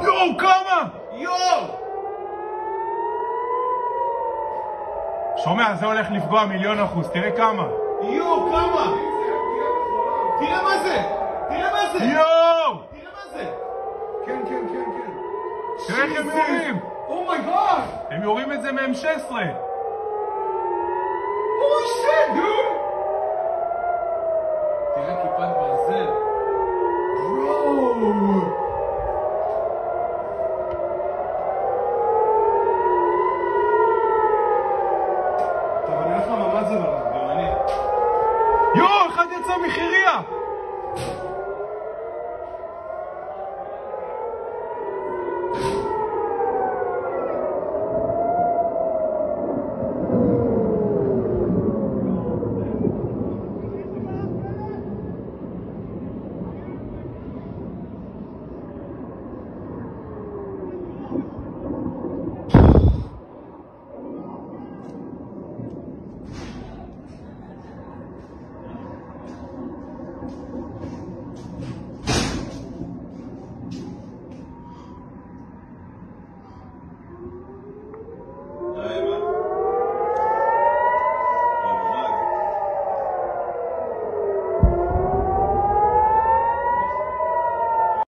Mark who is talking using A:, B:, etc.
A: יואו, כמה!
B: יואו!
A: שומע, זה הולך לפגוע מיליון אחוז, תראה כמה.
B: יואו, כמה! תראה מה זה! תראה מה זה!
A: יואו!
B: תראה מה זה!
C: כן, כן, כן, כן.
A: תראה איך הם יורים!
C: Oh my god!
A: הם יורים את זה מ-M16!
C: Oh shit,
B: תראה כיפת ברזל. ברו! কথা বলা え?